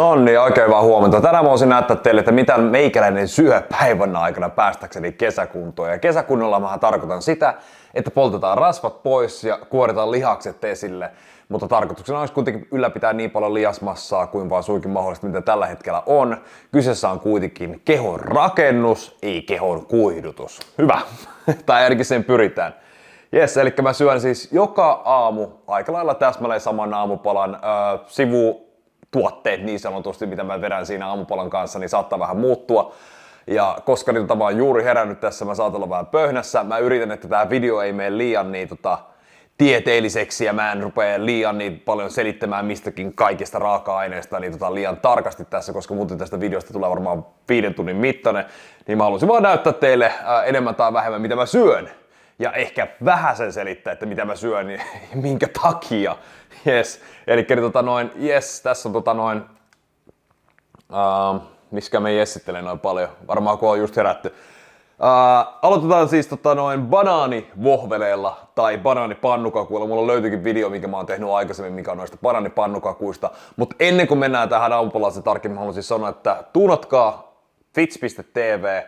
No niin, oikein hyvää huomenta. Tänään voisin näyttää teille, että mitä meikäläinen syö päivän aikana päästäkseni kesäkuntoon. Ja kesäkunnolla mä tarkoitan sitä, että poltetaan rasvat pois ja kuoritaan lihakset esille. Mutta tarkoituksena olisi kuitenkin ylläpitää niin paljon lihasmassaa kuin vaan suikin mahdollista, mitä tällä hetkellä on. Kyseessä on kuitenkin kehon rakennus, ei kehon kuihdutus. Hyvä. tai ainakin sen pyritään. Jes, eli mä syön siis joka aamu aika lailla täsmälleen saman aamupalan äh, sivu tuotteet niin sanotusti, mitä mä vedän siinä aamupalan kanssa, niin saattaa vähän muuttua. Ja koska nyt mä oon juuri herännyt tässä, mä saatan olla vähän pöhnässä. Mä yritän, että tämä video ei mene liian niin tota, tieteelliseksi ja mä en rupea liian niin paljon selittämään mistäkin kaikista raaka-aineista niin tota, liian tarkasti tässä, koska muuten tästä videosta tulee varmaan viiden tunnin mittainen, niin mä haluaisin vaan näyttää teille ää, enemmän tai vähemmän mitä mä syön. Ja ehkä vähän sen selittää, että mitä mä syön ja minkä takia. Yes. Eli tota noin, yes, tässä on tota noin, uh, miskä me jessittelen noin paljon, varmaan kun on just herätty. Uh, aloitetaan siis tota noin banaanivohveleilla tai banaanipannukakuilla. Mulla löytyykin video, minkä mä oon tehnyt aikaisemmin, mikä on noista banaanipannukakuista. Mutta ennen kuin mennään tähän aamupalaisen tarkemmin, haluaisin siis sanoa, että tuunatkaa fits.tv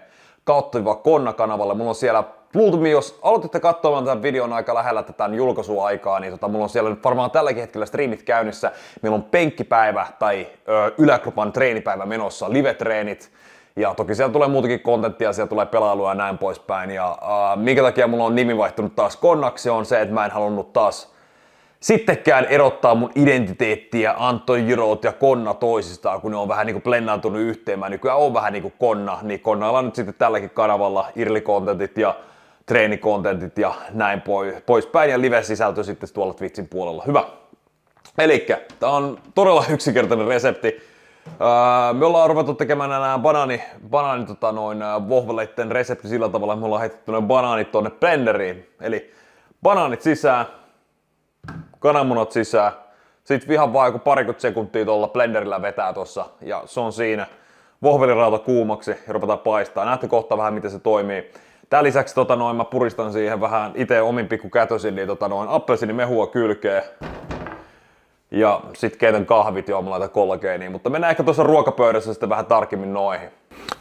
kautta Konna-kanavalle. Mulla on siellä Multumi, jos aloititte katsomaan tämän videon aika lähellä tätä julkaisuaikaa, niin tota, mulla on siellä nyt varmaan tälläkin hetkellä streamit käynnissä. Meillä on penkkipäivä tai ö, yläkropan treenipäivä menossa, live-treenit. Ja toki siellä tulee muutakin kontenttia, siellä tulee pelailua ja näin poispäin. Ja äh, minkä takia mulla on nimi vaihtunut taas Konnaksi on se, että mä en halunnut taas sittenkään erottaa mun identiteettiä Anton Jirot ja Konna toisistaan, kun ne on vähän niinku blendautunut yhteen. Mä nykyään on vähän niinku Konna, niin Konnalla on nyt sitten tälläkin kanavalla irlikontentit ja treenikontentit ja näin poispäin ja live-sisältö sitten tuolla Twitchin puolella. Hyvä. Eli tämä on todella yksinkertainen resepti. me ollaan ruvettu tekemään nämä banaani, banaani tota noin, vohveleiden resepti sillä tavalla, että me ollaan heitetty noin banaanit tuonne blenderiin. Eli banaanit sisään, kananmunat sisään, sitten vihan vaan joku parikymmentä sekuntia tuolla blenderillä vetää tossa ja se on siinä. Vohvelirauta kuumaksi ja ruvetaan paistaa. Näette kohta vähän miten se toimii. Tän lisäksi tota noin, mä puristan siihen vähän itse omin pikku kätösin, niin tota noin, appelsiinimehua kylkeen. Ja sit keitän kahvit ja mä laitan mutta mennään ehkä tuossa ruokapöydässä sitten vähän tarkemmin noihin.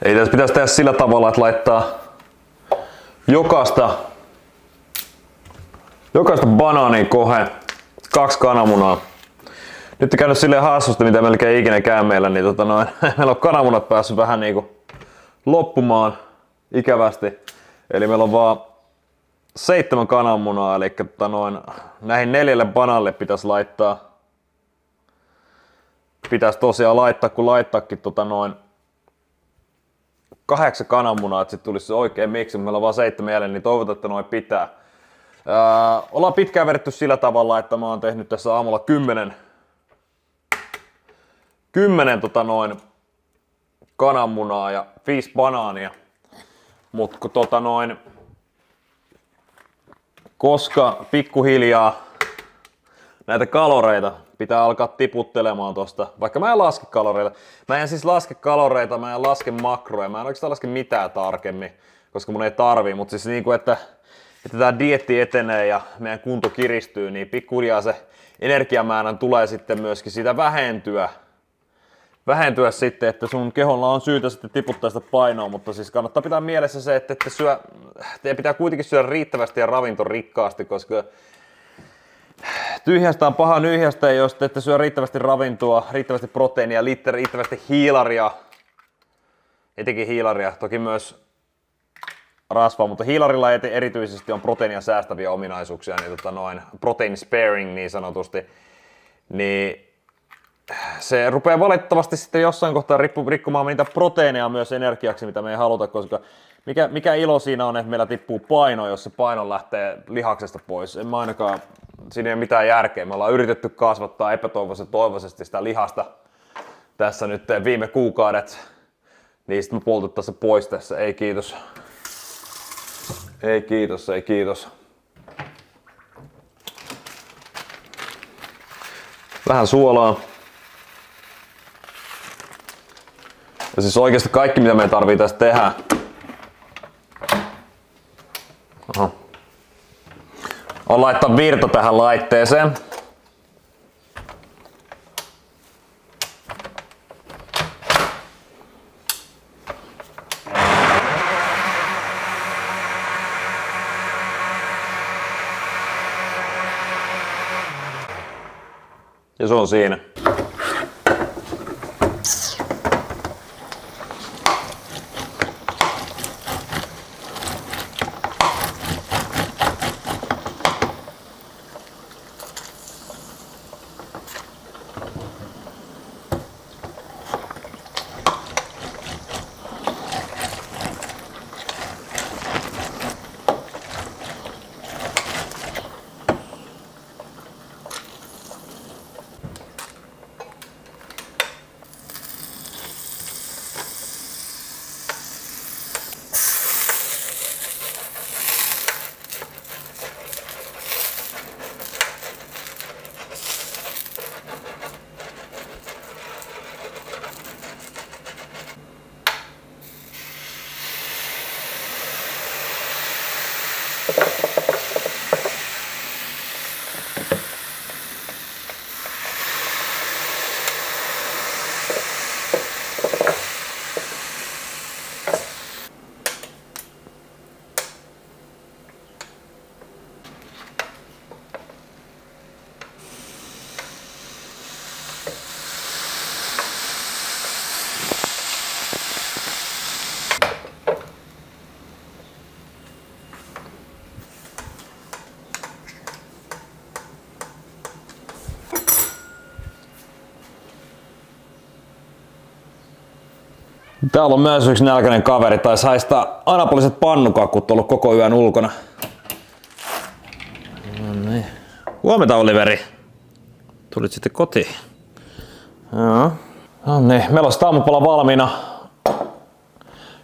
Ei tässä pitäisi tehdä sillä tavalla, että laittaa jokaista, jokaista banaania kohe kaksi kananmunaa. Nyt käynyt silleen hassusta, mitä melkein ikinä käy meillä, niin tota noin, meillä on kananmunat päässyt vähän niinku loppumaan ikävästi. Eli meillä on vaan seitsemän kananmunaa, eli tota noin, näihin neljälle banalle pitäisi laittaa pitäisi tosiaan laittaa, kun laittaakin tota noin kahdeksan kananmunaa, että sitten tulisi se oikein miksi, meillä on vaan seitsemän jäljellä, niin toivotaan, että noin pitää. Öö, ollaan pitkään vedetty sillä tavalla, että mä oon tehnyt tässä aamulla kymmenen, kymmenen tota noin kananmunaa ja viisi banaania. Mutta kun tota noin, koska pikkuhiljaa näitä kaloreita pitää alkaa tiputtelemaan tosta, vaikka mä en laske kaloreita. Mä en siis laske kaloreita, mä en laske makroja, mä en oikeastaan laske mitään tarkemmin, koska mun ei tarvii, mutta siis niinku, että, että tämä dietti etenee ja meidän kunto kiristyy, niin pikkuhiljaa se energiamäärän tulee sitten myöskin siitä vähentyä vähentyä sitten, että sun keholla on syytä sitten tiputtaa sitä painoa, mutta siis kannattaa pitää mielessä se, että, että syö, teidän pitää kuitenkin syödä riittävästi ja ravintorikkaasti, koska tyhjästä on paha nyhjästä, jos te ette syö riittävästi ravintoa, riittävästi proteiinia, riittävästi hiilaria, etenkin hiilaria, toki myös rasvaa, mutta hiilarilla erityisesti on proteiinia säästäviä ominaisuuksia, niin tota noin protein sparing niin sanotusti, niin se rupeaa valitettavasti sitten jossain kohtaa rikkomaan niitä proteiineja myös energiaksi, mitä me ei haluta, koska mikä, mikä ilo siinä on, että meillä tippuu paino, jos se paino lähtee lihaksesta pois. En mä ainakaan, siinä ei ole mitään järkeä. Me ollaan yritetty kasvattaa epätoivoisesti toivoisesti sitä lihasta tässä nyt viime kuukaudet. Niistä me poltettaisiin se pois tässä. Ei kiitos. Ei kiitos, ei kiitos. Vähän suolaa. Ja siis oikeasti kaikki mitä me tarvii tästä tehdä. Aha. On laittaa virta tähän laitteeseen. Ja se on siinä. Täällä on myös yksi nälkäinen kaveri, tai saista anapoliset pannukakut ollut koko yön ulkona. No niin. Huomenta Oliveri. Tulit sitten kotiin. Joo. No niin, meillä on aamupala valmiina.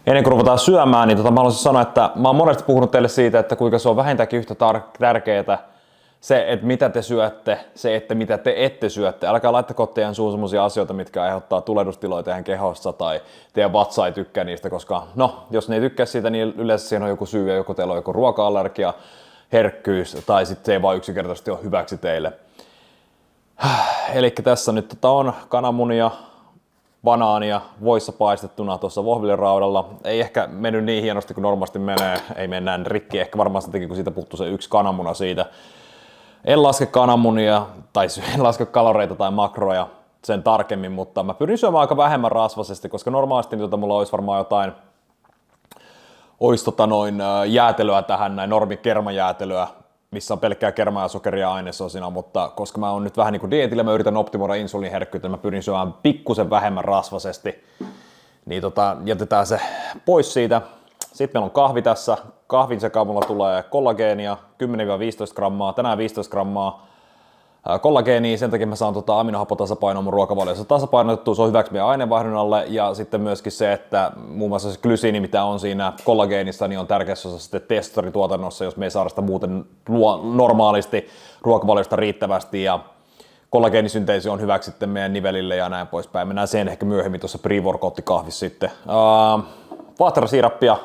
Ennen kuin ruvetaan syömään, niin tota, mä haluaisin sanoa, että mä oon monesti puhunut teille siitä, että kuinka se on vähintäänkin yhtä tärkeää se, että mitä te syötte, se, että mitä te ette syötte. Älkää laittako teidän suun sellaisia asioita, mitkä aiheuttaa tulehdustiloja teidän kehossa tai teidän vatsa ei tykkää niistä, koska no, jos ne ei tykkää siitä, niin yleensä siinä on joku syy ja joku teillä on joku ruoka-allergia, herkkyys tai sitten se ei vaan yksinkertaisesti ole hyväksi teille. Eli tässä nyt tota on kananmunia, banaania voissa paistettuna tuossa vohviliraudalla. Ei ehkä mennyt niin hienosti kuin normaalisti menee, ei mennään rikki, ehkä varmaan sen kun siitä puuttuu se yksi kananmuna siitä. En laske kananmunia, tai en laske kaloreita tai makroja sen tarkemmin, mutta mä pyrin syömään aika vähemmän rasvasesti, koska normaalisti niin tota, mulla olisi varmaan jotain olisi tota noin jäätelöä tähän, näin normi kermajäätelöä, missä on pelkkää kermaa ja sokeria ainesosina, mutta koska mä oon nyt vähän niin kuin dietillä, mä yritän optimoida insuliiniherkkyyttä, mä pyrin syömään pikkusen vähemmän rasvasesti, niin tota, jätetään se pois siitä. Sitten meillä on kahvi tässä. Kahvin sekaan mulla tulee kollageenia 10-15 grammaa, tänään 15 grammaa kollageenia, sen takia mä saan tota aminohapotasapainoa mun ruokavaliossa tasapainotettua, se on hyväksi meidän aineenvaihdunnalle ja sitten myöskin se, että muun muassa se glysiini, mitä on siinä kollageenissa, niin on tärkeässä osassa sitten testorituotannossa, jos me ei saada sitä muuten normaalisti ruokavaliosta riittävästi ja kollageenisynteesi on hyväksi sitten meidän nivelille ja näin poispäin. Mennään sen ehkä myöhemmin tuossa pre-workout-kahvissa sitten. Uh, Vaaterasiirappia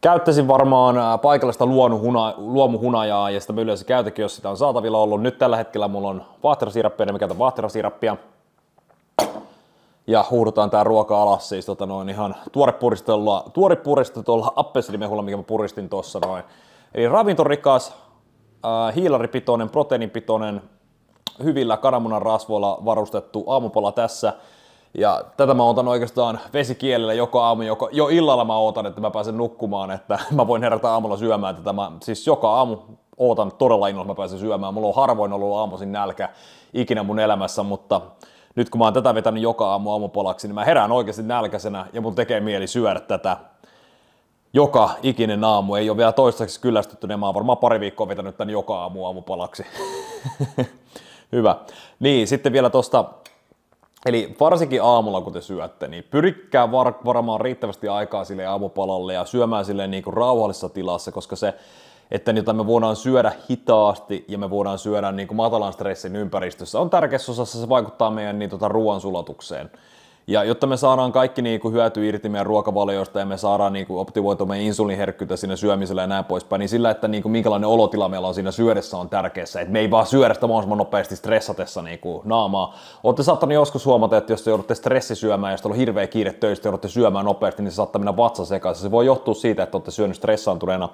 Käyttäisin varmaan paikallista luomuhuna, luomuhunajaa ja sitä yleensä käytäkin, jos sitä on saatavilla ollut. Nyt tällä hetkellä mulla on vaahterasiirappia, niin mä käytän vaahterasiirappia. Ja huudutaan tää ruoka alas siis tota noin ihan tuorepuristetulla, tuorepuristetulla appelsinimehulla, mikä mä puristin tossa noin. Eli ravintorikas, äh, hiilaripitoinen, proteiinipitoinen, hyvillä kananmunan rasvoilla varustettu aamupala tässä – ja tätä mä otan oikeastaan vesikielellä joka aamu, joka, jo illalla mä ootan, että mä pääsen nukkumaan, että mä voin herätä aamulla syömään tätä. Mä, siis joka aamu ootan todella innolla, että mä pääsen syömään. Mulla on harvoin ollut aamuisin nälkä ikinä mun elämässä, mutta nyt kun mä oon tätä vetänyt joka aamu aamupalaksi, niin mä herään oikeasti nälkäisenä ja mun tekee mieli syödä tätä joka ikinen aamu. Ei ole vielä toistaiseksi kyllästytty, niin mä oon varmaan pari viikkoa vetänyt tän joka aamu aamupalaksi. Hyvä. Niin, sitten vielä tosta Eli varsinkin aamulla, kun te syötte, niin pyrikää var- varamaan riittävästi aikaa sille aamupalalle ja syömään sille niin kuin rauhallisessa tilassa, koska se, että niitä me voidaan syödä hitaasti ja me voidaan syödä niin kuin matalan stressin ympäristössä, on tärkeässä osassa, se vaikuttaa meidän niin, tota, ruoansulatukseen. Ja jotta me saadaan kaikki niin kuin hyöty irti meidän ruokavalioista ja me saadaan niin kuin optimoitua meidän insuliiniherkkyyttä siinä syömisellä ja näin poispäin, niin sillä, että niin kuin minkälainen olotila meillä on siinä syödessä on tärkeässä. Että me ei vaan syödä sitä mahdollisimman nopeasti stressatessa niin kuin naamaa. Olette saattaneet joskus huomata, että jos te joudutte stressisyömään, jos teillä on hirveä kiire töistä, joudutte syömään nopeasti, niin se saattaa mennä vatsa sekaisin. Se voi johtua siitä, että olette syönyt stressaantuneena.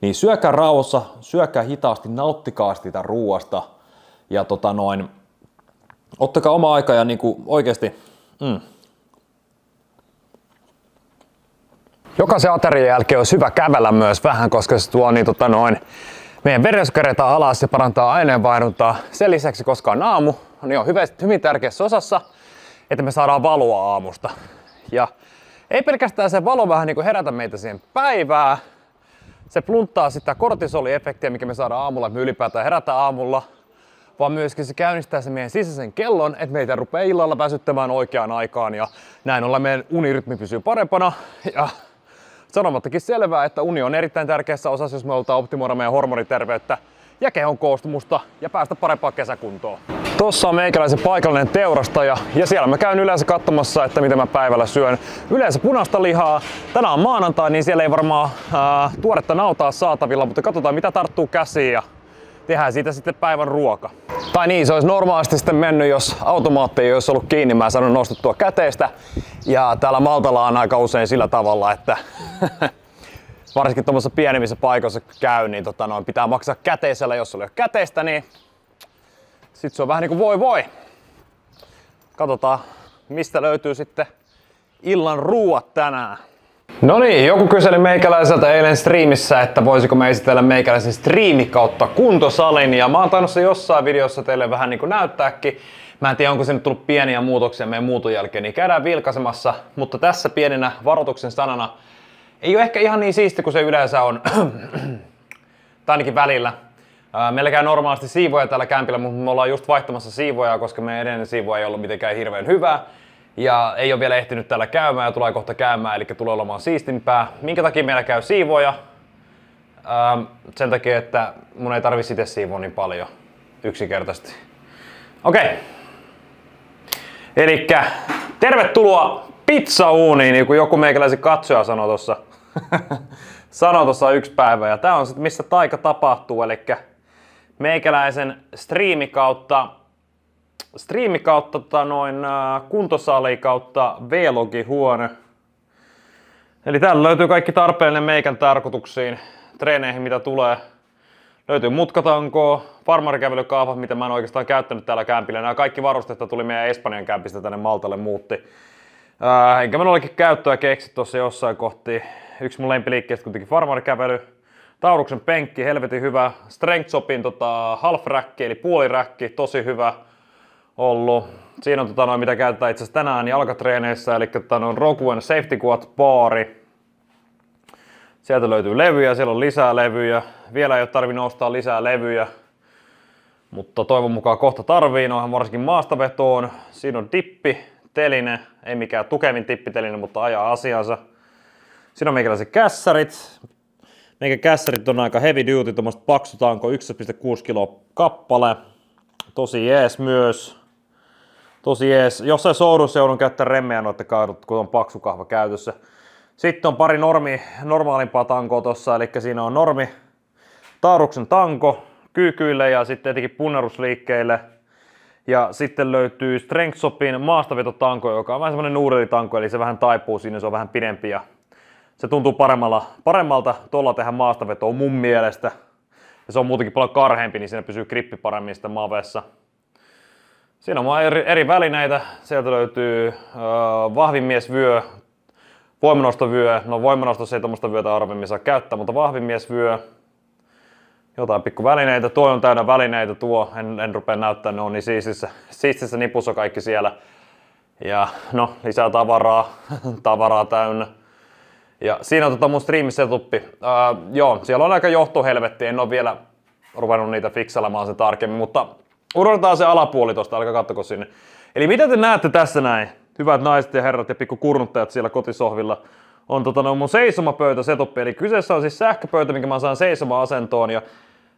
Niin syökää rauhassa, syökää hitaasti, nauttikaa sitä ruuasta ja tota noin, Ottakaa oma aika ja niinku oikeasti, mm. Jokaisen aterian jälkeen olisi hyvä kävellä myös vähän, koska se tuo niin, tota noin, meidän verensokereita alas ja parantaa aineenvaihduntaa. Sen lisäksi, koska on aamu, niin on hyvin, hyvin tärkeässä osassa, että me saadaan valoa aamusta. Ja ei pelkästään se valo vähän niin kuin herätä meitä siihen päivää, se plunttaa sitä kortisoliefektiä, mikä me saadaan aamulla, että me ylipäätään herätä aamulla, vaan myöskin se käynnistää se meidän sisäisen kellon, että meitä rupeaa illalla väsyttämään oikeaan aikaan ja näin ollen meidän unirytmi pysyy parempana ja sanomattakin selvää, että uni on erittäin tärkeässä osassa, jos me halutaan optimoida meidän hormoniterveyttä ja kehon koostumusta ja päästä parempaan kesäkuntoon. Tossa on meikäläisen paikallinen teurastaja ja siellä mä käyn yleensä katsomassa, että mitä mä päivällä syön. Yleensä punaista lihaa. Tänään on maanantai, niin siellä ei varmaan ää, tuoretta nautaa saatavilla, mutta katsotaan mitä tarttuu käsiin ja tehdään siitä sitten päivän ruoka. Tai niin, se olisi normaalisti sitten mennyt, jos automaatti ei olisi ollut kiinni, mä sanon nostettua käteistä. Ja täällä Maltalla on aika usein sillä tavalla, että varsinkin tuommoisissa pienemmissä paikoissa käy, niin tota noin, pitää maksaa käteisellä. Jos ei ole käteistä, niin sit se on vähän niin kuin voi voi. Katsotaan, mistä löytyy sitten illan ruuat tänään. No niin, joku kyseli meikäläiseltä eilen striimissä, että voisiko me esitellä meikäläisen striimi kautta kuntosalin. Ja mä oon tainnut se jossain videossa teille vähän niin kuin näyttääkin. Mä en tiedä, onko nyt tullut pieniä muutoksia meidän muuton jälkeen, niin käydään vilkaisemassa. Mutta tässä pienenä varoituksen sanana ei ole ehkä ihan niin siisti kuin se yleensä on, tai ainakin välillä. Meillä käy normaalisti siivoja täällä kämpillä, mutta me ollaan just vaihtamassa siivoja, koska meidän edellinen siivo ei ollut mitenkään hirveän hyvä. Ja ei ole vielä ehtinyt täällä käymään ja tulee kohta käymään, eli tulee olemaan siistimpää. Minkä takia meillä käy siivoja? Ähm, sen takia, että mun ei tarvi itse siivoa niin paljon yksinkertaisesti. Okei. Okay. Eli tervetuloa pizzauuniin, niin kuin joku meikäläisen katsoja sanoi tuossa sanoi tuossa yksi päivä. Ja tää on sitten missä taika tapahtuu, eli meikäläisen striimi kautta striimi kautta tota noin, kuntosali kautta V-logihuone. Eli täällä löytyy kaikki tarpeellinen meikän tarkoituksiin, treeneihin mitä tulee. Löytyy mutkatankoa, farmarikävelykaavat, mitä mä en oikeastaan käyttänyt täällä kämpillä. Nämä kaikki varusteet tuli meidän Espanjan kämpistä tänne Maltalle muutti. Äh, enkä mä olikin käyttöä keksi tuossa jossain kohti. Yksi mun lempiliikkeestä kuitenkin farmarikävely. Tauruksen penkki, helvetin hyvä. Strength Shopin tota, half rack, eli puoliräkki, tosi hyvä ollut. Siinä on tota, noin, mitä käytetään itse asiassa tänään jalkatreeneissä, eli tota, noin Rokuen Safety Quad baari. Sieltä löytyy levyjä, siellä on lisää levyjä. Vielä ei ole tarvinnut ostaa lisää levyjä, mutta toivon mukaan kohta tarvii, noinhan varsinkin maastavetoon. Siinä on dippi, teline, ei mikään tukevin tippiteline, mutta ajaa asiansa. Siinä on meikäläiset kässärit. Meikä kässärit on aika heavy duty, tuommoista paksutanko 1,6 kiloa kappale. Tosi jees myös. Tosi jees. Jossain soudussa joudun käyttää remmejä noita kaadut, kun on paksu kahva käytössä. Sitten on pari normi, normaalimpaa tankoa tossa, eli siinä on normi taaruksen tanko kyykyille ja sitten etenkin punnerusliikkeille. Ja sitten löytyy Strength Shopin maastavetotanko, joka on vähän semmonen nuudelitanko, eli se vähän taipuu siinä, se on vähän pidempi ja se tuntuu paremmalla, paremmalta tuolla tehdä maastavetoa mun mielestä. Ja se on muutenkin paljon karheampi, niin siinä pysyy grippi paremmin sitten mavessa. Siinä on eri, eri välineitä. Sieltä löytyy äh, vahvimiesvyö, voimanostovyö. No voimanostossa ei tuommoista vyötä harvemmin saa käyttää, mutta vahvimiesvyö. Jotain pikku välineitä. Tuo on täynnä välineitä tuo. En, en rupea näyttämään, ne on niin siistissä, siistissä nipussa kaikki siellä. Ja no, lisää tavaraa, tavaraa täynnä. Ja siinä on tota mun stream. Uh, joo, siellä on aika johtohelvetti, en ole vielä ruvennut niitä fiksailemaan se tarkemmin, mutta unohdetaan se alapuoli tosta, alkaa kattoko sinne. Eli mitä te näette tässä näin, hyvät naiset ja herrat ja pikku kurnuttajat siellä kotisohvilla, on tota, no, mun seisomapöytä setuppi, eli kyseessä on siis sähköpöytä, minkä mä saan seisoma-asentoon, ja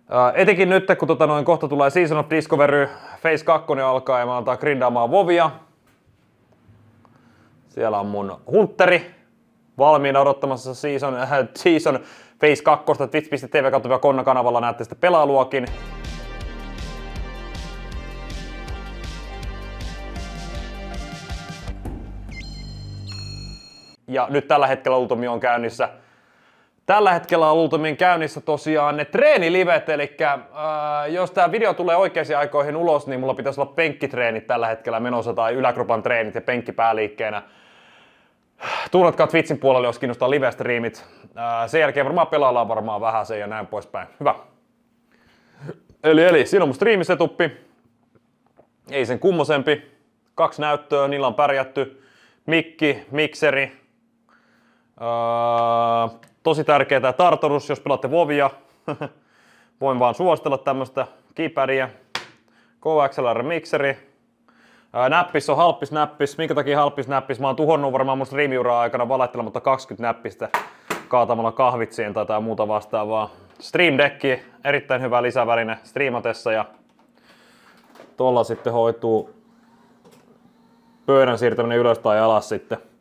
Uh, etenkin nyt, kun tota noin kohta tulee Season of Discovery, Phase 2 alkaa ja mä antaa grindaamaan Vovia. Siellä on mun Hunteri, valmiina odottamassa season, äh, season Phase 2 twitch.tv kautta Konna-kanavalla näette sitten pelaaluokin. Ja nyt tällä hetkellä Ultomi on käynnissä Tällä hetkellä on käynnissä tosiaan ne treenilivet, eli äh, jos tämä video tulee oikeisiin aikoihin ulos, niin mulla pitäisi olla penkkitreenit tällä hetkellä menossa tai yläkropan treenit ja penkki pääliikkeenä. Tunnatkaa Twitchin puolelle, jos kiinnostaa live-striimit. Äh, sen jälkeen varmaan pelaillaan varmaan vähän sen ja näin poispäin. Hyvä. Eli, eli siinä on mun striimisetuppi. Ei sen kummosempi. Kaksi näyttöä, niillä on pärjätty. Mikki, mikseri. Tosi tärkeää Tartarus, jos pelaatte Vovia. Voin vaan suositella tämmöstä keypadia. KXLR mikseri. Öö, näppis on halppis näppis. Minkä takia halppis näppis? Mä oon tuhonnut varmaan mun streamiuraa aikana valittelematta 20 näppistä kaatamalla kahvitsiin tai muuta vastaavaa. Stream Deck, erittäin hyvä lisäväline striimatessa ja tuolla sitten hoituu pöydän siirtäminen ylös tai alas sitten.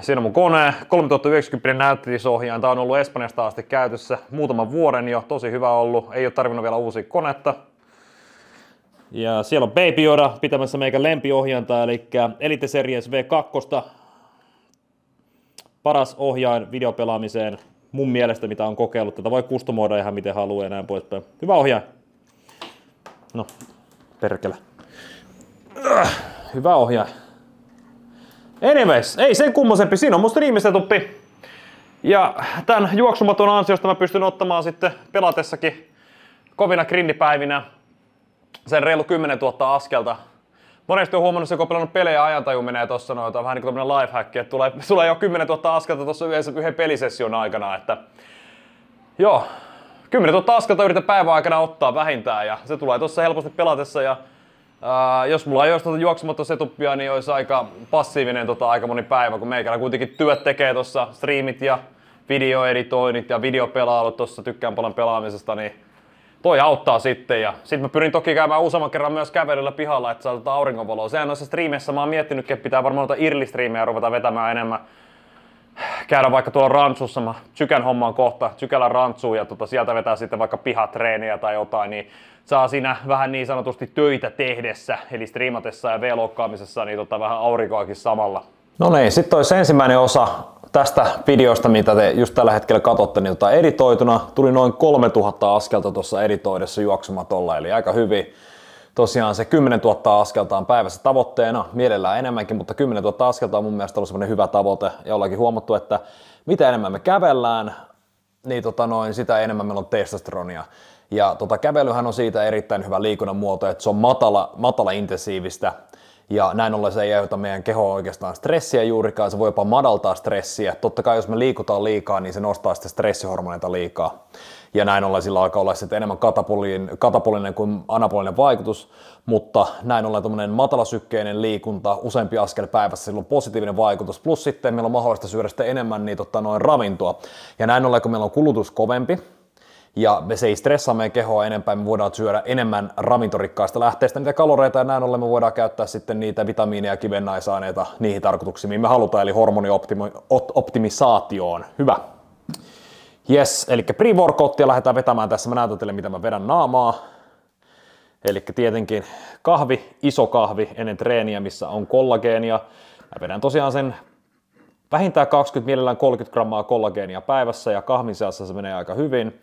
Siinä on mun kone, 3090 näyttötisohjaan. Tämä on ollut Espanjasta asti käytössä muutaman vuoden jo, tosi hyvä ollut. Ei ole tarvinnut vielä uusia konetta. Ja siellä on Baby Yoda pitämässä meikä lempiohjainta, eli Elite Series V2. Paras ohjain videopelaamiseen mun mielestä, mitä on kokeillut. Tätä voi kustomoida ihan miten haluaa ja näin poispäin. Hyvä ohjaaja. No, perkele. Hyvä ohjaaja. Anyways, ei sen kummosempi. Siinä on mun striimisetuppi. Ja tämän juoksumaton ansiosta mä pystyn ottamaan sitten pelatessakin kovina grindipäivinä sen reilu 10 000 askelta. Monesti on huomannut, että kun on pelannut pelejä ajantaju menee tossa noita, vähän niin kuin lifehack, että tulee, tulee jo 10 000 askelta tuossa yhdessä yhden pelisession aikana, että joo, 10 000 askelta yritän päivän aikana ottaa vähintään ja se tulee tuossa helposti pelatessa ja jos mulla ei olisi tuota juoksumatta setuppia, niin olisi aika passiivinen tota, aika moni päivä, kun meikällä kuitenkin työt tekee tuossa streamit ja videoeditoinnit ja videopelailut, tuossa tykkään paljon pelaamisesta, niin toi auttaa sitten. Ja sitten mä pyrin toki käymään useamman kerran myös kävelyllä pihalla, että saadaan auringonvaloa. Sehän noissa striimeissä mä oon miettinyt, että pitää varmaan noita irlistriimejä ruveta vetämään enemmän. Käydä vaikka tuolla rantsussa, mä Tsykän hommaan kohta, Tsykällä rantsuun ja tota, sieltä vetää sitten vaikka pihatreeniä tai jotain, niin saa siinä vähän niin sanotusti töitä tehdessä, eli striimatessa ja V-lokkaamisessa, niin tota, vähän aurinkoakin samalla. No niin, sitten olisi ensimmäinen osa tästä videosta, mitä te just tällä hetkellä katsotte, niin tota editoituna tuli noin 3000 askelta tuossa editoidessa juoksumatolla, eli aika hyvin. Tosiaan se 10 000 askelta on päivässä tavoitteena, mielellään enemmänkin, mutta 10 000 askelta on mun mielestä ollut semmoinen hyvä tavoite, ja ollaankin huomattu, että mitä enemmän me kävellään, niin tota noin, sitä enemmän meillä on testosteronia. Ja tota, kävelyhän on siitä erittäin hyvä liikunnan muoto, että se on matala, matala intensiivistä, ja näin ollen se ei aiheuta meidän kehoa oikeastaan stressiä juurikaan, se voi jopa madaltaa stressiä. Totta kai jos me liikutaan liikaa, niin se nostaa sitten stressihormoneita liikaa. Ja näin ollen sillä alkaa olla sitten enemmän katapolin, katapolinen kuin anapolinen vaikutus, mutta näin ollen tämmöinen matalasykkeinen liikunta, useampi askel päivässä, sillä on positiivinen vaikutus. Plus sitten meillä on mahdollista syödä sitten enemmän niin, tota, noin ravintoa. Ja näin ollen, kun meillä on kulutus kovempi, ja se ei stressaa meidän kehoa enempää, me voidaan syödä enemmän ravintorikkaista lähteistä niitä kaloreita ja näin ollen me voidaan käyttää sitten niitä vitamiineja ja kivennäisaineita niihin tarkoituksiin, mihin me halutaan, eli hormonioptimisaatioon. Hyvä. Yes, eli pre-workouttia lähdetään vetämään tässä. Mä näytän teille, mitä mä vedän naamaa. Eli tietenkin kahvi, iso kahvi ennen treeniä, missä on kollageenia. Mä vedän tosiaan sen vähintään 20, mielellään 30 grammaa kollageenia päivässä ja kahvin seassa se menee aika hyvin.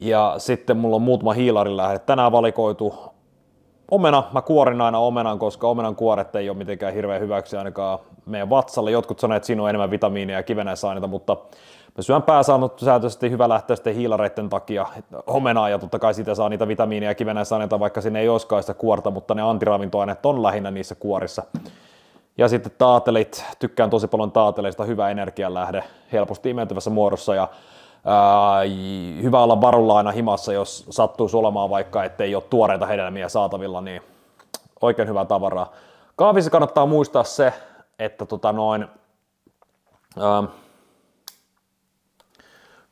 Ja sitten mulla on muutama hiilarin lähde. Tänään valikoitu omena. Mä kuorin aina omenan, koska omenan kuoret ei ole mitenkään hirveän hyväksi ainakaan meidän vatsalle. Jotkut sanoivat, että siinä on enemmän vitamiineja ja kivenäisaineita, mutta mä syön pääsäännöllisesti hyvä lähteä sitten hiilareiden takia omenaa ja totta kai siitä saa niitä vitamiineja ja kivenäisaineita, vaikka sinne ei olisikaan sitä kuorta, mutta ne antiravintoaineet on lähinnä niissä kuorissa. Ja sitten taatelit, tykkään tosi paljon taateleista, hyvä energianlähde, helposti imeytyvässä muodossa ja hyvä olla varulla aina himassa, jos sattuu olemaan vaikka, ettei ole tuoreita hedelmiä saatavilla, niin oikein hyvää tavaraa. Kahvissa kannattaa muistaa se, että tota noin, ää,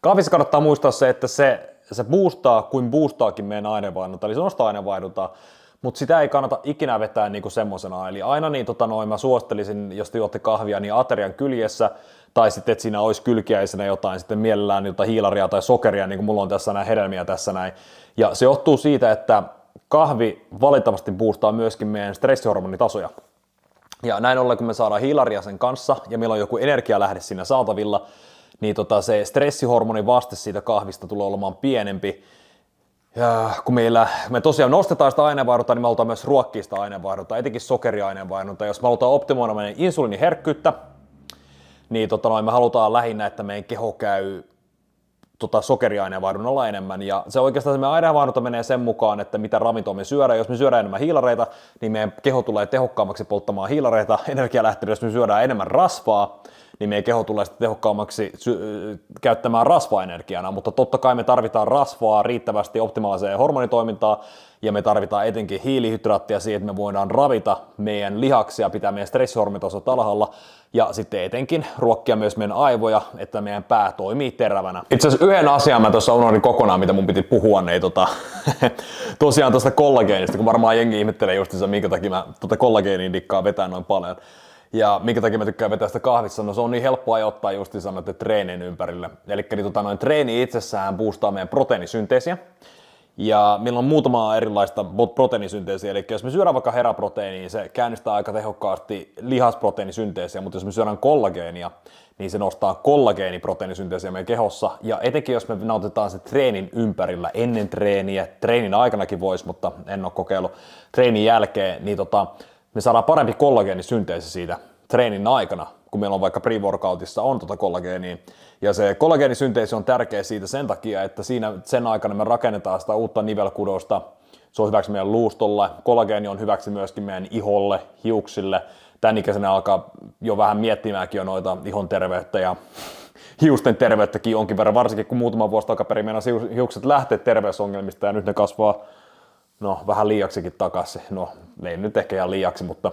kahvissa kannattaa muistaa se, että se, se boostaa kuin boostaakin meidän aineenvaihdunta, eli se nostaa aineenvaihduntaa, mutta sitä ei kannata ikinä vetää niinku semmosena. Eli aina niin tota noin, mä suosittelisin, jos te juotte kahvia, niin aterian kyljessä, tai sitten, että siinä olisi kylkiäisenä jotain sitten mielellään jotain hiilaria tai sokeria, niin kuin mulla on tässä näin hedelmiä tässä näin. Ja se johtuu siitä, että kahvi valitettavasti boostaa myöskin meidän stressihormonitasoja. Ja näin ollen, kun me saadaan hiilaria sen kanssa ja meillä on joku energialähde siinä saatavilla, niin tota, se stressihormonin vaste siitä kahvista tulee olemaan pienempi. Ja kun meillä, me tosiaan nostetaan sitä aineenvaihduntaa, niin me halutaan myös ruokkia sitä aineenvaihduntaa, etenkin sokeriaineenvaihduntaa. Jos me halutaan optimoida meidän insuliiniherkkyyttä, niin tota noin, me halutaan lähinnä, että meidän keho käy tota, sokeriaineenvaihdunnalla enemmän. Ja se oikeastaan se meidän aineenvaihdunta menee sen mukaan, että mitä ravintoa me syödään. Jos me syödään enemmän hiilareita, niin meidän keho tulee tehokkaammaksi polttamaan hiilareita energialähteitä. Jos me syödään enemmän rasvaa, niin meidän keho tulee sitten tehokkaammaksi sy- käyttämään rasvaenergiana, mutta totta kai me tarvitaan rasvaa riittävästi optimaaliseen hormonitoimintaan, ja me tarvitaan etenkin hiilihydraattia siihen, että me voidaan ravita meidän lihaksia, pitää meidän stressihormonitasot alhaalla, ja sitten etenkin ruokkia myös meidän aivoja, että meidän pää toimii terävänä. Itse asiassa yhden asian mä tuossa unohdin kokonaan, mitä mun piti puhua, niin tota, tosiaan tuosta kollageenista, kun varmaan jengi ihmettelee justiinsa, minkä takia mä tota kollageeniin dikkaa vetää noin paljon. Ja minkä takia mä tykkään vetää sitä kahvissa, no se on niin helppoa ajoittaa just sanotte treenin ympärille. Eli niin, tota, noin treeni itsessään boostaa meidän proteiinisynteesiä. Ja meillä on muutama erilaista proteiinisynteesiä, eli jos me syödään vaikka heraproteiiniä, niin se käynnistää aika tehokkaasti lihasproteiinisynteesiä, mutta jos me syödään kollageenia, niin se nostaa kollageeniproteiinisynteesiä meidän kehossa. Ja etenkin jos me nautitaan se treenin ympärillä ennen treeniä, treenin aikanakin voisi, mutta en ole kokeillut treenin jälkeen, niin tota, me saadaan parempi kollageenisynteesi siitä treenin aikana, kun meillä on vaikka pre-workoutissa on tuota kollageenia. Ja se kollageenisynteesi on tärkeä siitä sen takia, että siinä sen aikana me rakennetaan sitä uutta nivelkudosta. Se on hyväksi meidän luustolle. Kollageeni on hyväksi myöskin meidän iholle, hiuksille. Tän ikäisenä alkaa jo vähän miettimäänkin jo noita ihon terveyttä ja hiusten terveyttäkin jonkin verran, varsinkin kun muutama vuosi takaperin meidän hiukset lähtee terveysongelmista ja nyt ne kasvaa no vähän liiaksikin takaisin. No ei nyt ehkä ihan liiaksi, mutta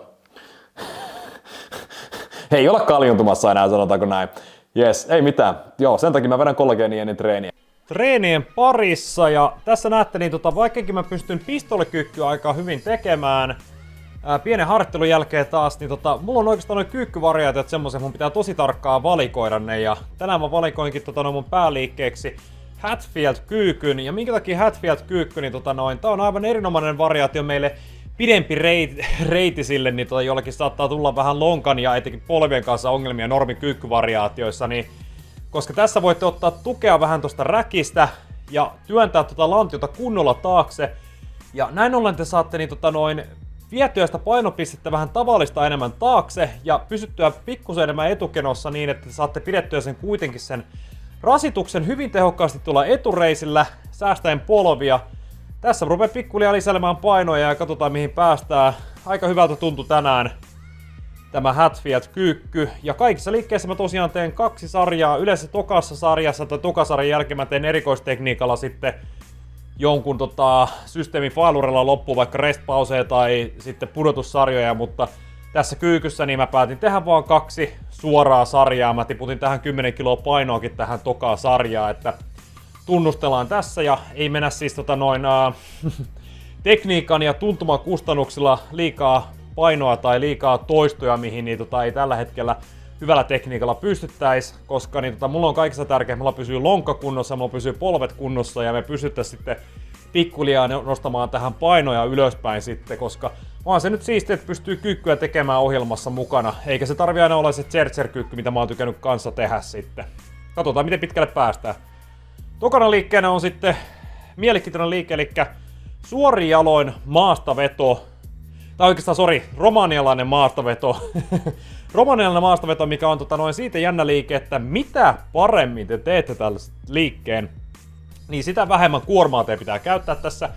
ei ole kaljuntumassa enää, sanotaanko näin. Jes, ei mitään. Joo, sen takia mä vedän kollageenia ennen treeniä. Treenien parissa ja tässä näette, niin tota, vaikkakin mä pystyn pistolikykkyä aika hyvin tekemään, ää, pienen harjoittelun jälkeen taas, niin tota, mulla on oikeastaan noin kyykkyvariaatiot semmoisen, mun pitää tosi tarkkaan valikoida ne ja tänään mä valikoinkin tota, mun pääliikkeeksi Hatfield-kyykyn. Ja minkä takia Hatfield-kyykky, niin tota noin, tää on aivan erinomainen variaatio meille pidempi reit, reiti sille, niin tota jollakin saattaa tulla vähän lonkan ja etenkin polvien kanssa ongelmia normikyykkyvariaatioissa, niin koska tässä voitte ottaa tukea vähän tuosta räkistä ja työntää tota lantiota kunnolla taakse. Ja näin ollen te saatte niin tota noin vietyä sitä painopistettä vähän tavallista enemmän taakse ja pysyttyä pikkusen enemmän etukenossa niin, että te saatte pidettyä sen kuitenkin sen rasituksen hyvin tehokkaasti tulla etureisillä, säästäen polvia. Tässä rupeaa pikkulia lisäilemään painoja ja katsotaan mihin päästään. Aika hyvältä tuntui tänään tämä Hatfield kyykky. Ja kaikissa liikkeissä mä tosiaan teen kaksi sarjaa. Yleensä tokassa sarjassa tai tokasarjan jälkeen mä teen erikoistekniikalla sitten jonkun tota, systeemin failurella loppuun vaikka restpauseja tai sitten pudotussarjoja, mutta tässä kyykyssä niin mä päätin tehdä vaan kaksi suoraa sarjaa. Mä tiputin tähän 10 kiloa painoakin tähän tokaa sarjaa, että tunnustellaan tässä ja ei mennä siis tota noin uh, tekniikan ja tuntuman kustannuksilla liikaa painoa tai liikaa toistoja, mihin niin tota, ei tällä hetkellä hyvällä tekniikalla pystyttäisi, koska niin, tota, mulla on kaikista tärkeää, mulla pysyy lonkka kunnossa, mulla pysyy polvet kunnossa ja me pystyttäisiin sitten pikkuliaa nostamaan tähän painoja ylöspäin sitten, koska vaan se nyt siistiä, että pystyy kyykkyä tekemään ohjelmassa mukana, eikä se tarvi aina olla se Chercher-kyykky, mitä mä oon tykännyt kanssa tehdä sitten. Katsotaan, miten pitkälle päästään. Tokana liikkeenä on sitten mielenkiintoinen liike, eli suori jaloin maastaveto. Tai oikeastaan, sori, romanialainen maastaveto. romanialainen maastaveto, mikä on tota, noin siitä jännä liike, että mitä paremmin te teette tällaisen liikkeen, niin sitä vähemmän kuormaa te pitää käyttää tässä.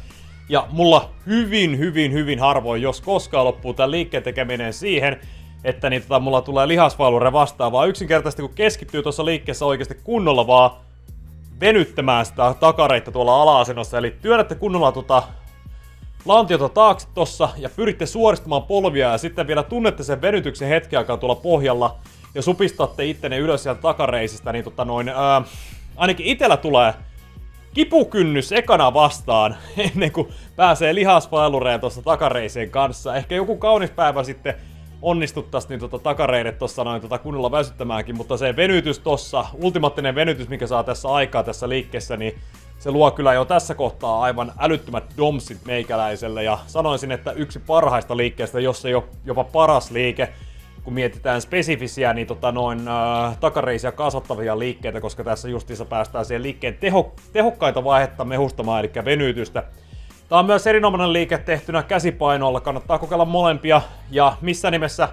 Ja mulla hyvin, hyvin, hyvin harvoin, jos koskaan loppuu tämän liikkeen tekeminen siihen, että niin tota, mulla tulee lihasvalure vastaan, vaan yksinkertaisesti kun keskittyy tuossa liikkeessä oikeasti kunnolla vaan venyttämään sitä takareita tuolla ala-asennossa, eli työnnätte kunnolla tota lantiota taakse tossa ja pyritte suoristamaan polvia ja sitten vielä tunnette sen venytyksen hetken aikaa tuolla pohjalla ja supistatte ittenne ylös sieltä takareisista, niin tota noin, ää, ainakin itellä tulee kipukynnys ekana vastaan ennen kuin pääsee lihasvailureen tuossa takareiseen kanssa. Ehkä joku kaunis päivä sitten onnistuttaisiin niin tota takareidet tuossa noin tota kunnolla väsyttämäänkin, mutta se venytys tossa, ultimaattinen venytys, mikä saa tässä aikaa tässä liikkeessä, niin se luo kyllä jo tässä kohtaa aivan älyttömät domsit meikäläiselle ja sanoisin, että yksi parhaista liikkeistä, jos ei jopa paras liike. Kun mietitään spesifisiä niin tota noin äh, takareisia kasvattavia liikkeitä, koska tässä justiinsa päästään siihen liikkeen teho, tehokkaita vaihetta mehustamaan, eli venytystä. Tämä on myös erinomainen liike tehtynä käsipainolla, kannattaa kokeilla molempia, ja missä nimessä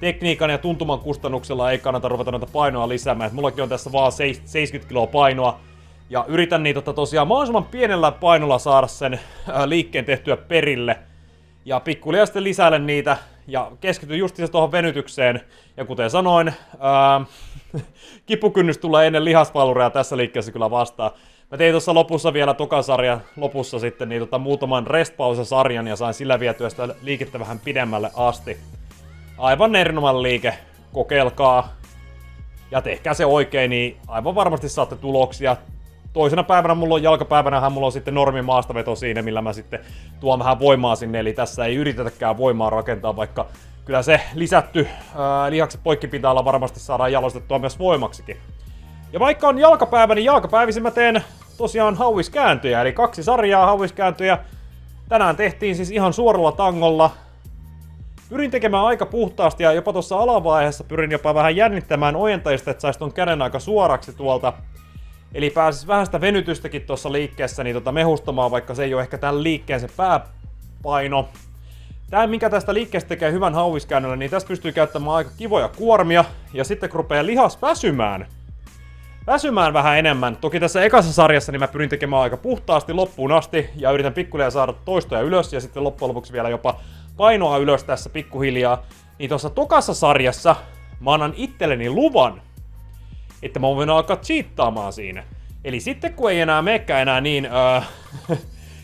tekniikan ja tuntuman kustannuksella ei kannata ruveta noita painoa lisäämään. Et mullakin on tässä vaan 70 kiloa painoa, ja yritän niitä tota, tosiaan mahdollisimman pienellä painolla saada sen ää, liikkeen tehtyä perille. Ja pikkuliaa sitten lisäilen niitä ja keskityn just tuohon venytykseen. Ja kuten sanoin, ää, kipukynnys tulee ennen lihaspalureja tässä liikkeessä kyllä vastaan. Mä tein tuossa lopussa vielä tokasarjan lopussa sitten niin tota, muutaman restpause-sarjan ja sain sillä vietyä sitä liikettä vähän pidemmälle asti. Aivan erinomainen liike, kokeilkaa ja tehkää se oikein, niin aivan varmasti saatte tuloksia toisena päivänä mulla on jalkapäivänähän mulla on sitten normi maastaveto siinä, millä mä sitten tuon vähän voimaa sinne, eli tässä ei yritetäkään voimaa rakentaa, vaikka kyllä se lisätty ää, lihakset poikkipinta varmasti saadaan jalostettua myös voimaksikin. Ja vaikka on jalkapäivä, niin jalkapäivisin mä teen tosiaan hauiskääntöjä, eli kaksi sarjaa hauiskääntöjä. Tänään tehtiin siis ihan suoralla tangolla. Pyrin tekemään aika puhtaasti ja jopa tuossa alavaiheessa pyrin jopa vähän jännittämään ojentajista, että saisi ton käden aika suoraksi tuolta Eli pääsis vähän sitä venytystäkin tuossa liikkeessä niin tota mehustamaan, vaikka se ei ole ehkä tämän liikkeen se pääpaino. Tämä, mikä tästä liikkeestä tekee hyvän hauiskäännöllä, niin tästä pystyy käyttämään aika kivoja kuormia. Ja sitten kun rupeaa lihas väsymään, väsymään vähän enemmän. Toki tässä ekassa sarjassa niin mä pyrin tekemään aika puhtaasti loppuun asti ja yritän pikkuhiljaa saada toistoja ylös ja sitten loppujen lopuksi vielä jopa painoa ylös tässä pikkuhiljaa. Niin tuossa tokassa sarjassa mä annan itselleni luvan että mä voin alkaa cheattaamaan siinä. Eli sitten kun ei enää mekkä enää niin, äh,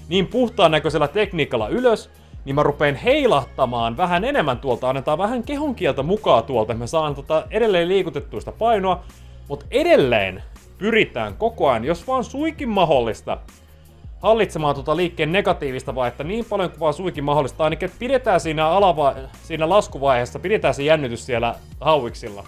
niin puhtaan näköisellä tekniikalla ylös, niin mä rupeen heilahtamaan vähän enemmän tuolta, annetaan vähän kehonkieltä mukaan tuolta, mä saan tota edelleen liikutettuista painoa, mutta edelleen pyritään koko ajan, jos vaan suikin mahdollista, hallitsemaan tuota liikkeen negatiivista vaihetta niin paljon kuin vaan suikin mahdollista, ainakin että pidetään siinä, alava, siinä laskuvaiheessa, pidetään se jännitys siellä hauiksilla.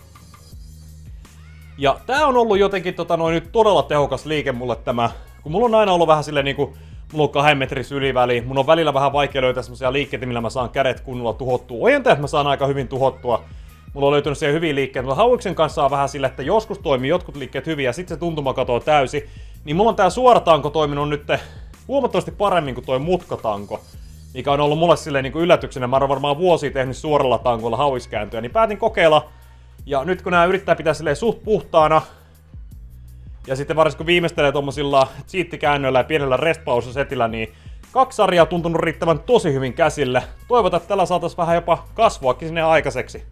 Ja tää on ollut jotenkin tota, noin nyt todella tehokas liike mulle tämä, kun mulla on aina ollut vähän silleen niinku, mulla on kahden metrin syliväli, mun on välillä vähän vaikea löytää semmosia liikkeitä, millä mä saan kädet kunnolla tuhottua. Ojentajat mä saan aika hyvin tuhottua. Mulla on löytynyt siellä hyviä liikkeitä, mutta Hauiksen kanssa on vähän sille, että joskus toimii jotkut liikkeet hyvin ja sitten se tuntuma katoo täysi. Niin mulla on tää suoratanko toiminut nyt huomattavasti paremmin kuin toi mutkatanko mikä on ollut mulle silleen niin kuin yllätyksenä. Mä oon varmaan vuosia tehnyt suoralla tankolla hauiskääntöjä, niin päätin kokeilla ja nyt kun nämä yrittää pitää silleen suht puhtaana, ja sitten varsinkin kun viimeistelee tuommoisilla cheat-käännöillä ja pienellä restpause-setillä, niin kaksi sarjaa tuntunut riittävän tosi hyvin käsille. Toivotaan, että tällä saataisiin vähän jopa kasvuakin sinne aikaiseksi.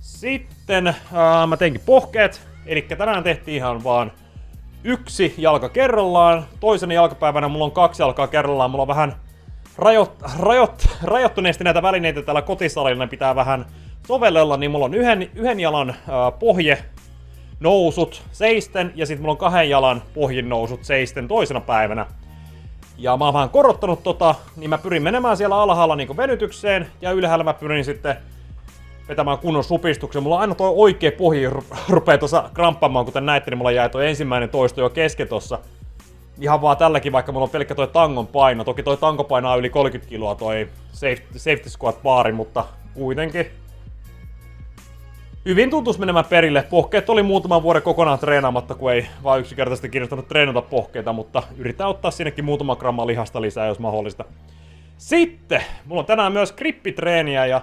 Sitten ää, mä teinkin pohkeet, eli tänään tehtiin ihan vaan yksi jalka kerrallaan. Toisen jalkapäivänä mulla on kaksi jalkaa kerrallaan. Mulla on vähän rajoit, rajoit, rajoittuneesti näitä välineitä täällä kotisalilla, ne pitää vähän sovellella, niin mulla on yhden, yhden jalan ää, pohje nousut seisten ja sitten mulla on kahden jalan pohjin nousut seisten toisena päivänä. Ja mä oon vähän korottanut tota, niin mä pyrin menemään siellä alhaalla niin venytykseen ja ylhäällä mä pyrin sitten vetämään kunnon supistuksen. Mulla on aina toi oikea pohji rupeaa tuossa kramppaamaan, kuten näette, niin mulla jäi toi ensimmäinen toisto jo kesken tossa. Ihan vaan tälläkin, vaikka mulla on pelkkä toi tangon paino. Toki toi tanko painaa yli 30 kiloa toi safety, safety squat baari, mutta kuitenkin hyvin tuntuisi menemään perille. Pohkeet oli muutaman vuoden kokonaan treenaamatta, kun ei vaan yksinkertaisesti kirjoittanut treenata pohkeita, mutta yritetään ottaa sinnekin muutama gramma lihasta lisää, jos mahdollista. Sitten, mulla on tänään myös grippitreeniä ja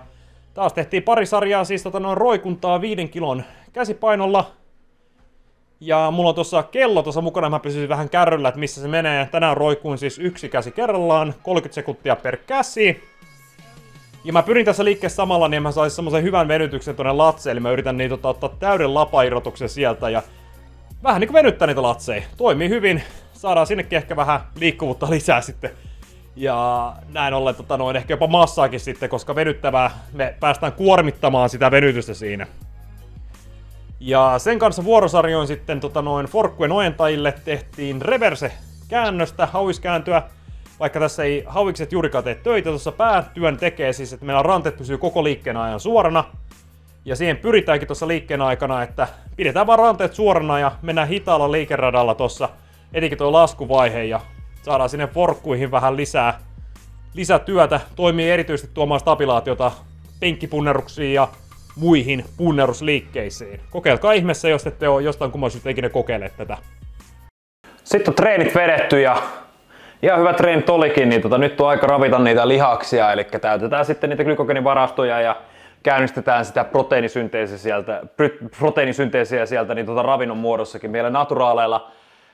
taas tehtiin pari sarjaa siis tota noin roikuntaa viiden kilon käsipainolla. Ja mulla on tuossa kello tuossa mukana, mä pysyisin vähän kärryllä, että missä se menee. Tänään roikuin siis yksi käsi kerrallaan, 30 sekuntia per käsi. Ja mä pyrin tässä liikkeessä samalla, niin mä saisin semmoisen hyvän venytyksen tuonne latseen, eli mä yritän niitä ottaa, ottaa täyden lapairotuksen sieltä ja vähän niinku venyttää niitä latseja. Toimii hyvin, saadaan sinnekin ehkä vähän liikkuvuutta lisää sitten. Ja näin ollen tota noin, ehkä jopa massaakin sitten, koska venyttävää me päästään kuormittamaan sitä venytystä siinä. Ja sen kanssa vuorosarjoin sitten tota noin forkkujen ojentajille tehtiin reverse käännöstä, hauiskääntöä, vaikka tässä ei hauikset juurikaan tee töitä, tuossa päätyön tekee siis, että meillä ranteet pysyy koko liikkeen ajan suorana. Ja siihen pyritäänkin tuossa liikkeen aikana, että pidetään vaan ranteet suorana ja mennään hitaalla liikeradalla tuossa, etenkin tuo laskuvaihe ja saadaan sinne forkkuihin vähän lisää, lisätyötä. Toimii erityisesti tuomaan stabilaatiota penkkipunneruksiin ja muihin punnerusliikkeisiin. Kokeilkaa ihmeessä, jos ette ole jostain kumman syystä ikinä kokeile tätä. Sitten on treenit vedetty ja ihan hyvä treenit olikin, niin tota, nyt on aika ravita niitä lihaksia, eli täytetään sitten niitä glykogenivarastoja ja käynnistetään sitä proteiinisynteesiä sieltä, proteiinisynteesiä sieltä niin tota ravinnon muodossakin. Meillä naturaaleilla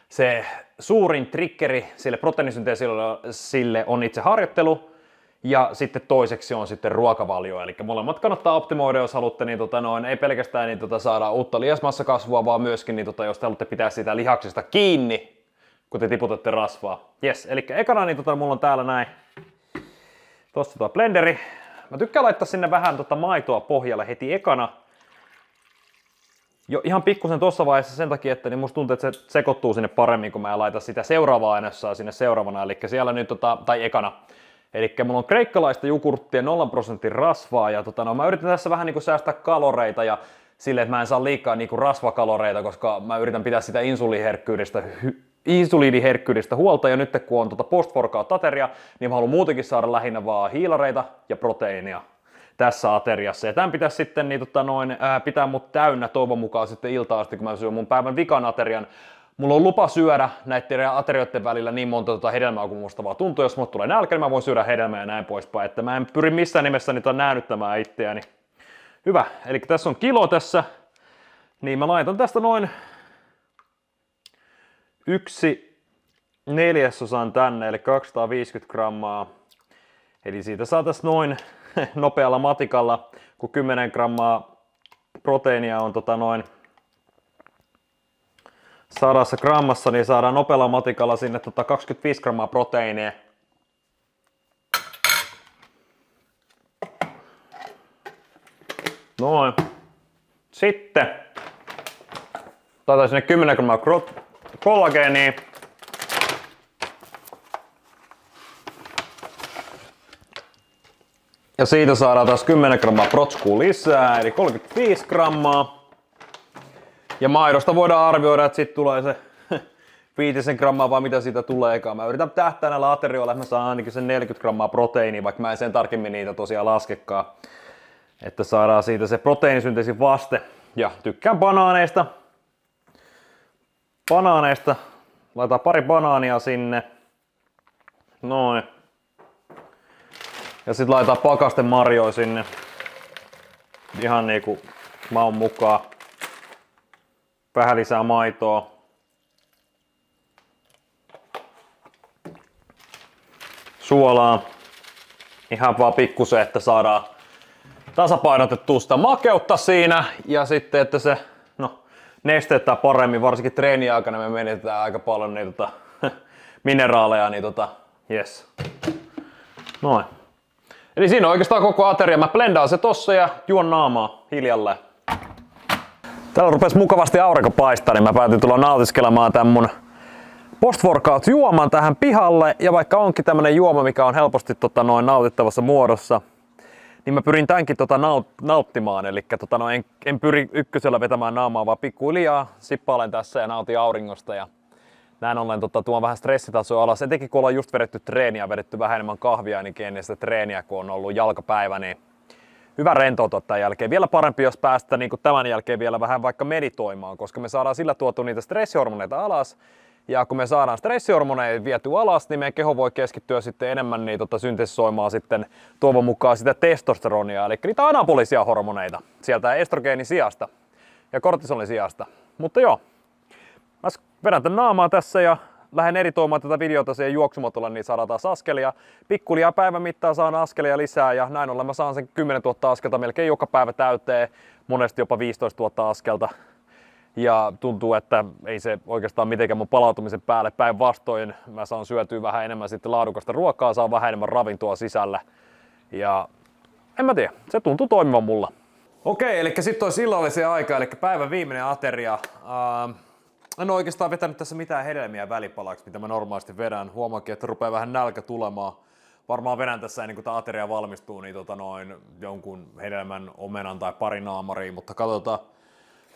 se suurin triggeri sille proteiinisynteesille on itse harjoittelu, ja sitten toiseksi on sitten ruokavalio, eli molemmat kannattaa optimoida, jos haluatte niin tota noin, ei pelkästään niin tota saada uutta lihasmassakasvua, vaan myöskin niin tota, jos te haluatte pitää sitä lihaksista kiinni, kun te tiputatte rasvaa. Yes, eli ekana niin tota, mulla on täällä näin, tosta tuo blenderi. Mä tykkään laittaa sinne vähän tota maitoa pohjalle heti ekana. Jo ihan pikkusen tuossa vaiheessa sen takia, että niin musta tuntuu, että se sekoittuu sinne paremmin, kun mä laitan sitä seuraavaa ainessaa sinne seuraavana, eli siellä nyt tota, tai ekana. Eli mulla on kreikkalaista jukurttia 0 prosentin rasvaa ja tota, no, mä yritän tässä vähän niin säästää kaloreita ja silleen, että mä en saa liikaa niin rasvakaloreita, koska mä yritän pitää sitä insuliiniherkkyydestä, insuliiniherkkyydestä huolta ja nyt kun on tota post ateria, niin mä haluan muutenkin saada lähinnä vaan hiilareita ja proteiinia tässä ateriassa. Ja tämän pitäisi sitten niin, tota, noin, ää, pitää mut täynnä toivon mukaan sitten iltaa asti, kun mä syön mun päivän vikan aterian. Mulla on lupa syödä näiden aterioiden välillä niin monta tota hedelmää kuin musta vaan tuntuu. Jos mulle tulee nälkä, niin mä voin syödä hedelmää ja näin poispäin. Että mä en pyri missään nimessä niitä näännyttämään itseäni. Hyvä, eli tässä on kilo tässä. Niin mä laitan tästä noin yksi neljäsosan tänne, eli 250 grammaa. Eli siitä saataisiin noin nopealla matikalla, kun 10 grammaa proteiinia on tota noin sadassa grammassa, niin saadaan nopealla matikalla sinne tota 25 grammaa proteiinia. Noin. Sitten otetaan sinne 10 grammaa kollageenia. Ja siitä saadaan taas 10 grammaa protskuu lisää, eli 35 grammaa. Ja maidosta voidaan arvioida, että sitten tulee se 5 grammaa vai mitä siitä tuleekaan. Mä yritän tähtää näillä aterioilla, että mä saan ainakin sen 40 grammaa proteiinia, vaikka mä en sen tarkemmin niitä tosiaan laskekaan. Että saadaan siitä se proteiinisynteesin vaste. Ja tykkään banaaneista. Banaaneista. Laitetaan pari banaania sinne. Noin. Ja sitten laitetaan pakasten marjoja sinne. Ihan niinku maun mukaan. Vähän lisää maitoa. Suolaa. Ihan vaan pikkusen, että saadaan tasapainotettua sitä makeutta siinä. Ja sitten, että se nestetään paremmin, varsinkin treeniaikana me menetetään aika paljon niitä tota, mineraaleja, niin tota, yes. Noin. Eli siinä on oikeastaan koko ateria. Mä blendaan se tossa ja juon naamaa hiljalleen. Täällä rupesi mukavasti aurinko paistaa, niin mä päätin tulla nautiskelemaan tämän mun post juoman tähän pihalle. Ja vaikka onkin tämmönen juoma, mikä on helposti tota, noin nautittavassa muodossa, niin mä pyrin tämänkin tota, naut, nauttimaan. Eli tota, no, en, en, pyri ykkösellä vetämään naamaa, vaan pikkuhiljaa sippailen tässä ja nautin auringosta. Ja näin ollen tota, tuon vähän stressitasoa alas. Etenkin kun ollaan just vedetty treeniä, vedetty vähän enemmän kahvia niin ennen sitä treeniä, kun on ollut jalkapäivä, niin hyvä rentoutua tämän jälkeen. Vielä parempi, jos päästä niin tämän jälkeen vielä vähän vaikka meditoimaan, koska me saadaan sillä tuotu niitä stressihormoneita alas. Ja kun me saadaan stressihormoneja viety alas, niin meidän keho voi keskittyä sitten enemmän niin tota, syntesoimaan sitten toivon mukaan sitä testosteronia, eli niitä anabolisia hormoneita sieltä estrogeenin sijasta ja kortisolin sijasta. Mutta joo, mä vedän tämän naamaa tässä ja lähden editoimaan tätä videota siihen juoksumatolla, niin saadaan taas askelia. Pikkulia päivän mittaan saan askelia lisää ja näin ollen mä saan sen 10 000 askelta melkein joka päivä täyteen, monesti jopa 15 000 askelta. Ja tuntuu, että ei se oikeastaan mitenkään mun palautumisen päälle päinvastoin. Mä saan syötyä vähän enemmän sitten laadukasta ruokaa, saan vähän enemmän ravintoa sisällä. Ja en mä tiedä, se tuntuu toimivan mulla. Okei, eli sitten on sillallisen aika, eli päivän viimeinen ateria. Uh, en ole oikeastaan vetänyt tässä mitään hedelmiä välipalaksi, mitä mä normaalisti vedän. Huomaakin, että rupeaa vähän nälkä tulemaan. Varmaan vedän tässä ennen kuin tämä ateria valmistuu, niin tota noin jonkun hedelmän, omenan tai pari naamariin, mutta katsotaan.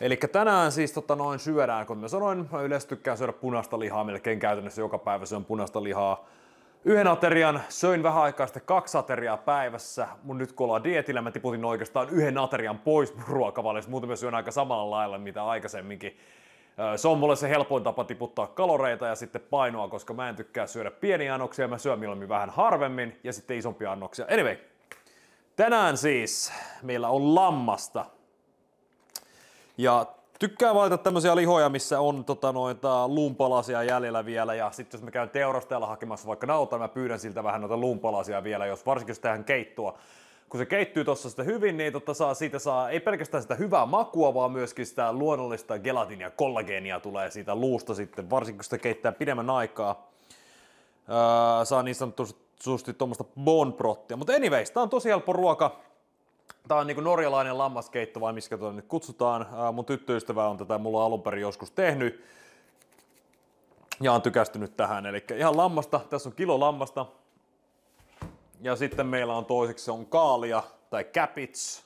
Eli tänään siis tota noin syödään, kun mä sanoin, mä yleensä tykkään syödä punaista lihaa, melkein käytännössä joka päivä syön punaista lihaa. yhden aterian, söin vähän aikaa sitten kaksi ateriaa päivässä. Mun nyt kun ollaan dietillä, mä tiputin oikeastaan yhden aterian pois mun. Muuten mä syön aika samalla lailla, mitä aikaisemminkin. Se on mulle se helpoin tapa tiputtaa kaloreita ja sitten painoa, koska mä en tykkää syödä pieniä annoksia, mä syön mieluummin vähän harvemmin ja sitten isompia annoksia. Anyway, tänään siis meillä on lammasta. Ja tykkään valita tämmöisiä lihoja, missä on tota, noita lumpalasia jäljellä vielä. Ja sitten jos mä käyn teurastajalla hakemassa vaikka nautaa, mä pyydän siltä vähän noita lumpalasia vielä, jos varsinkin jos tehdään keittoa. Kun se keittyy tuossa sitä hyvin, niin totta saa, siitä saa ei pelkästään sitä hyvää makua, vaan myöskin sitä luonnollista gelatinia, kollageenia tulee siitä luusta sitten, varsinkin kun sitä keittää pidemmän aikaa. Öö, saa niin sanotusti tuommoista bonprottia. Mutta anyways, tää on tosi helppo ruoka Tämä on niin norjalainen lammaskeitto, vai miskä tuota nyt kutsutaan. Mun tyttöystävä on tätä mulla alun perin joskus tehnyt. Ja on tykästynyt tähän. Eli ihan lammasta, tässä on kilo lammasta. Ja sitten meillä on toiseksi on kaalia, tai capits.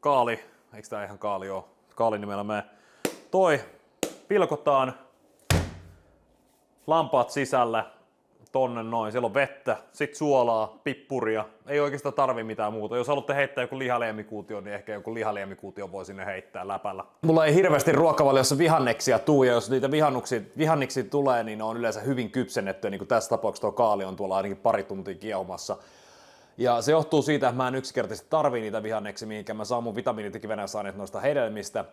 kaali, eikö tää ihan kaali ole? Kaali nimellä me. Toi pilkotaan lampaat sisällä, tonne noin, siellä on vettä, sit suolaa, pippuria, ei oikeastaan tarvi mitään muuta. Jos haluatte heittää joku lihaliemikuutio, niin ehkä joku lihaliemikuutio voi sinne heittää läpällä. Mulla ei hirveästi ruokavaliossa vihanneksia tuu, ja jos niitä vihanniksi tulee, niin ne on yleensä hyvin kypsennettyä, niin kuin tässä tapauksessa tuo kaali on tuolla ainakin pari tuntia kiehumassa. Ja se johtuu siitä, että mä en yksinkertaisesti tarvii niitä vihanneksi, mihinkä mä saan mun vitamiinit ja noista hedelmistä.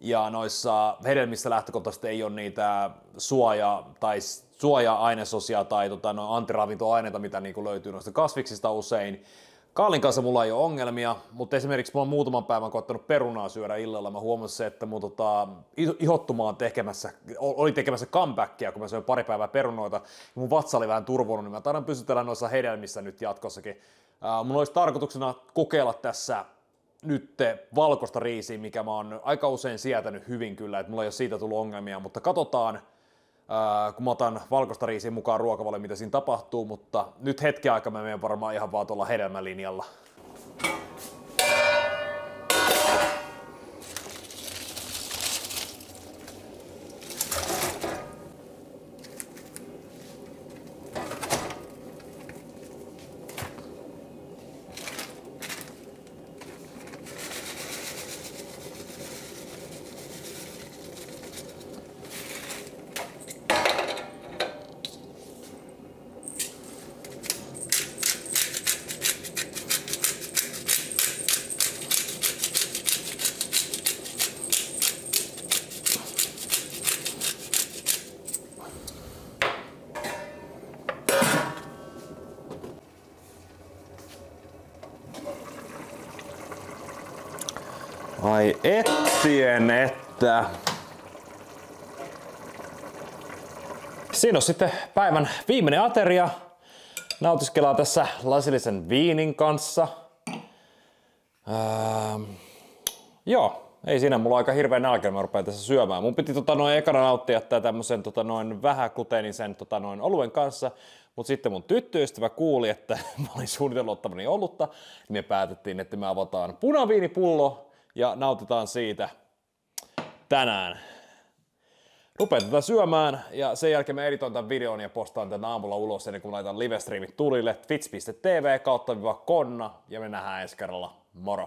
Ja noissa hedelmissä lähtökohtaisesti ei ole niitä suoja- tai suoja-ainesosia tai tota, no, antiravintoaineita, mitä niin löytyy noista kasviksista usein. Kaalin kanssa mulla ei ole ongelmia, mutta esimerkiksi mä oon muutaman päivän koittanut perunaa syödä illalla. Mä huomasin että mun tota, ihottuma on tekemässä, oli tekemässä comebackia, kun mä söin pari päivää perunoita. Ja mun vatsa oli vähän turvonnut, niin mä taidan pysytellä noissa hedelmissä nyt jatkossakin. Äh, mun olisi tarkoituksena kokeilla tässä nyt valkoista riisiä, mikä mä oon aika usein sietänyt hyvin kyllä, että mulla ei ole siitä tullut ongelmia, mutta katsotaan, kun mä otan valkoista riisiä mukaan ruokavalioon, mitä siinä tapahtuu, mutta nyt hetken aikaa mä menen varmaan ihan vaan tuolla hedelmälinjalla. Ai ettien, että... Siinä on sitten päivän viimeinen ateria. Nautiskellaan tässä lasillisen viinin kanssa. Ähm, joo, ei siinä mulla aika hirveän nälkä, mä rupean tässä syömään. Mun piti tota noin ekana nauttia tätä tämmösen tota noin vähägluteenisen tota noin oluen kanssa, mutta sitten mun tyttöystävä kuuli, että mä olin suunnitellut ottamani olutta, niin me päätettiin, että me avataan punaviinipullo ja nautitaan siitä tänään. Rupean tätä syömään ja sen jälkeen mä editoin tämän videon ja postaan tämän aamulla ulos ennen kuin laitan livestreamit tulille twitch.tv kautta konna ja me nähdään ensi kerralla. Moro!